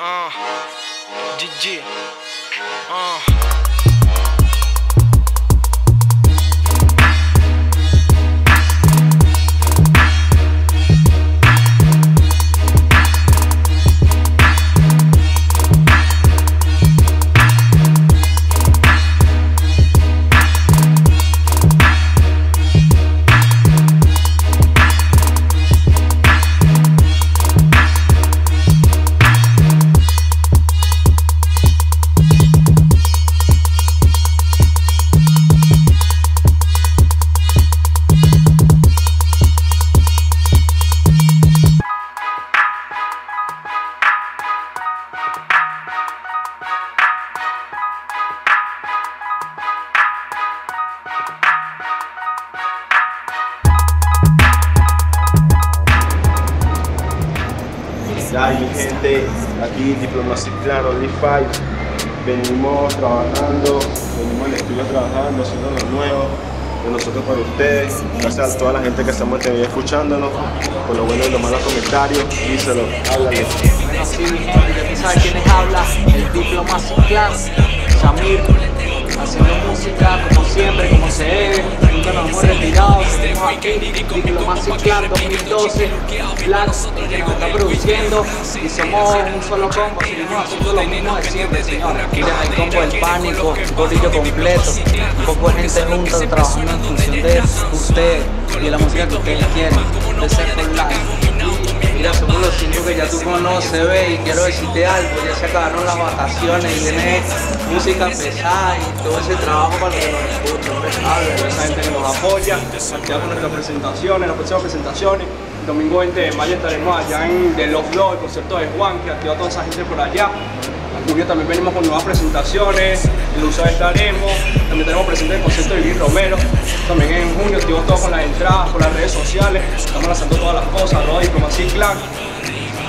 Uh, GG. Uh. Ya hay gente aquí, Diplomacy Clan, Only Five. Venimos trabajando, venimos al estudio trabajando, haciendo lo nuevo de nosotros para ustedes. Gracias a toda la gente que estamos teniendo escuchándonos, por lo bueno y lo malo comentarios. Díselo, habla, el Diplomacy Samir, haciendo música aquí, Diplomacy Clan 2012, Black, que nos está produciendo, y somos un solo combo, seguimos haciendo lo mismo de siempre, señores. Miren el combo del pánico, un corillo completo, un poco de gente junta trabajando en función de ustedes y de la música que ustedes quieren, de ser por live. Ya tú conoces, ve, y quiero decirte algo, ya se acabaron las vacaciones y viene música pesada y todo ese trabajo para que nos escuchen, ve. Esa gente que nos apoya, ya nuestras presentaciones, las próximas presentaciones. El domingo 20 de mayo estaremos allá en The Love Law, el concierto de Juan, que activa a toda esa gente por allá. Julio también venimos con nuevas presentaciones, en Lusa estaremos, también tenemos presente el concierto de Luis Romero. También en junio activamos todo con las entradas, con las redes sociales, estamos lanzando todas las cosas, arroba Diplomacy Clan,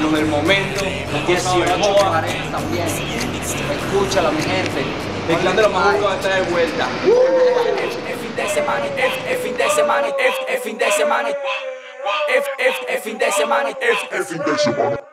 los del momento, los 18 Moa, parejas también, escúchala mi gente. el clan de los más juntos está de vuelta. Es fin de semana, es fin de semana, es fin de semana. Es fin de semana, es fin de semana.